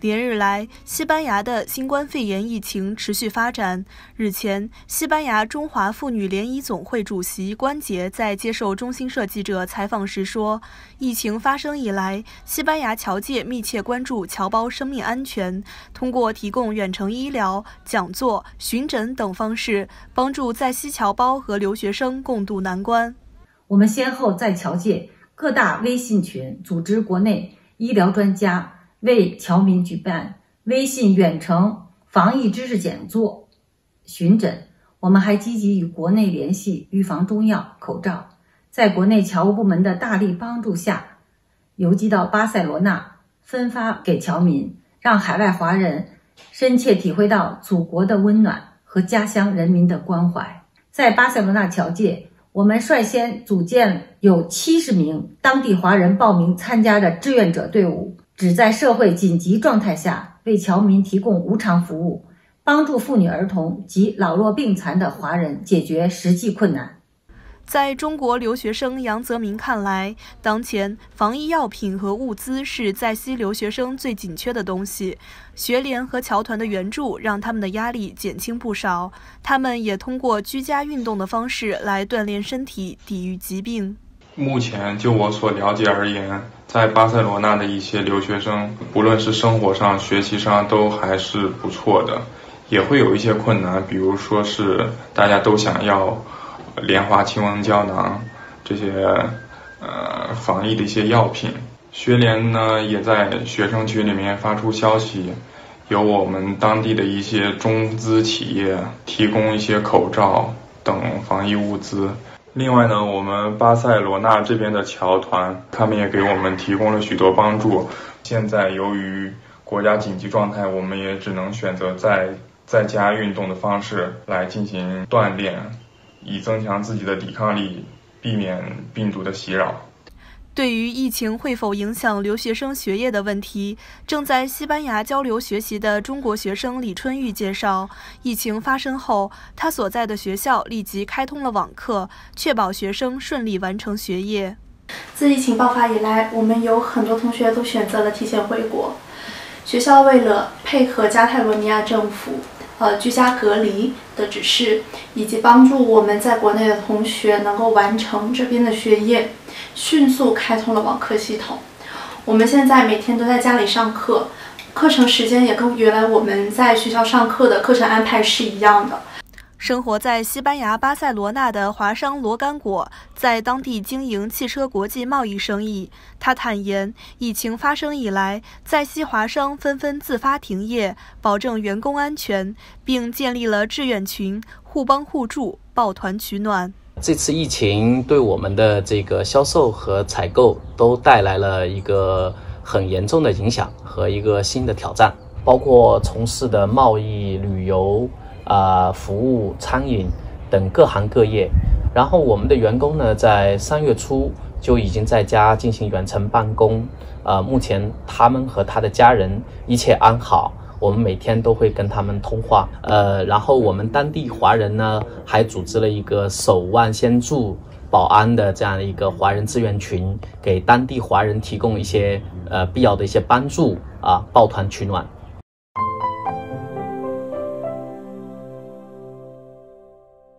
连日来，西班牙的新冠肺炎疫情持续发展。日前，西班牙中华妇女联谊总会主席关杰在接受中新社记者采访时说：“疫情发生以来，西班牙侨界密切关注侨胞生命安全，通过提供远程医疗、讲座、巡诊等方式，帮助在西侨胞和留学生共度难关。我们先后在侨界各大微信群组织国内医疗专家。”为侨民举办微信远程防疫知识讲座、巡诊，我们还积极与国内联系预防中药、口罩，在国内侨务部门的大力帮助下，邮寄到巴塞罗那，分发给侨民，让海外华人深切体会到祖国的温暖和家乡人民的关怀。在巴塞罗那侨界，我们率先组建有七十名当地华人报名参加的志愿者队伍。只在社会紧急状态下为侨民提供无偿服务，帮助妇女、儿童及老弱病残的华人解决实际困难。在中国留学生杨泽民看来，当前防疫药品和物资是在西留学生最紧缺的东西。学联和侨团的援助让他们的压力减轻不少，他们也通过居家运动的方式来锻炼身体，抵御疾病。目前就我所了解而言，在巴塞罗那的一些留学生，不论是生活上、学习上都还是不错的，也会有一些困难，比如说是大家都想要莲花清瘟胶囊这些呃防疫的一些药品。学联呢也在学生群里面发出消息，由我们当地的一些中资企业提供一些口罩等防疫物资。另外呢，我们巴塞罗那这边的侨团，他们也给我们提供了许多帮助。现在由于国家紧急状态，我们也只能选择在在家运动的方式来进行锻炼，以增强自己的抵抗力，避免病毒的袭扰。对于疫情会否影响留学生学业的问题，正在西班牙交流学习的中国学生李春玉介绍，疫情发生后，他所在的学校立即开通了网课，确保学生顺利完成学业。自疫情爆发以来，我们有很多同学都选择了提前回国，学校为了配合加泰罗尼亚政府呃居家隔离的指示，以及帮助我们在国内的同学能够完成这边的学业。迅速开通了网课系统，我们现在每天都在家里上课，课程时间也跟原来我们在学校上课的课程安排是一样的。生活在西班牙巴塞罗那的华商罗甘果在当地经营汽车国际贸易生意。他坦言，疫情发生以来，在西华商纷纷自发停业，保证员工安全，并建立了志愿群，互帮互助，抱团取暖。这次疫情对我们的这个销售和采购都带来了一个很严重的影响和一个新的挑战，包括从事的贸易、旅游、啊服务、餐饮等各行各业。然后我们的员工呢，在三月初就已经在家进行远程办公，啊，目前他们和他的家人一切安好。我们每天都会跟他们通话，呃，然后我们当地华人呢，还组织了一个守望先助保安的这样的一个华人志愿群，给当地华人提供一些呃必要的一些帮助啊，抱团取暖。